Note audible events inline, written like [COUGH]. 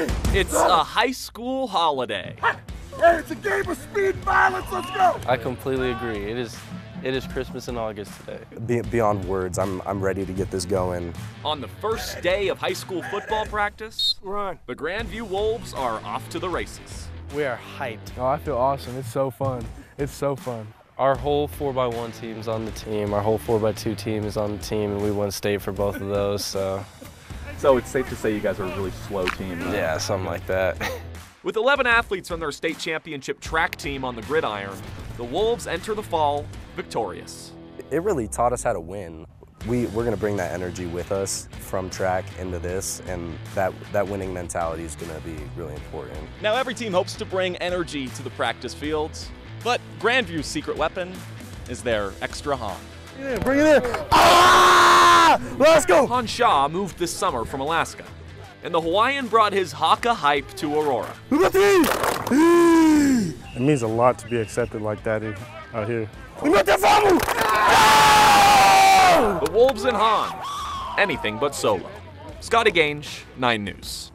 It's a high school holiday. Hey, it's a game of speed and violence. Let's go. I completely agree. It is, it is Christmas in August today. Be- beyond words, I'm, I'm ready to get this going. On the first day of high school football practice, Run. the Grandview Wolves are off to the races. We are hyped. Oh, I feel awesome. It's so fun. It's so fun. Our whole 4x1 team's on the team. Our whole 4x2 team is on the team, and we won state for both of those, so So it's safe to say you guys are a really slow team. huh? yeah, something like that. [LAUGHS] With 11 athletes from their state championship track team on the gridiron, the Wolves enter the fall victorious. It really taught us how to win. We, we're going to bring that energy with us from track into this, and that, that winning mentality is going to be really important. Now, every team hopes to bring energy to the practice fields, but Grandview's secret weapon is their extra Yeah, bring it in. Ah! Let's go. Han Shaw moved this summer from Alaska, and the Hawaiian brought his Haka hype to Aurora. We got the It means a lot to be accepted like that out here. We got the vamos. The Wolves and Han, anything but solo. Scotty Gange, 9 News.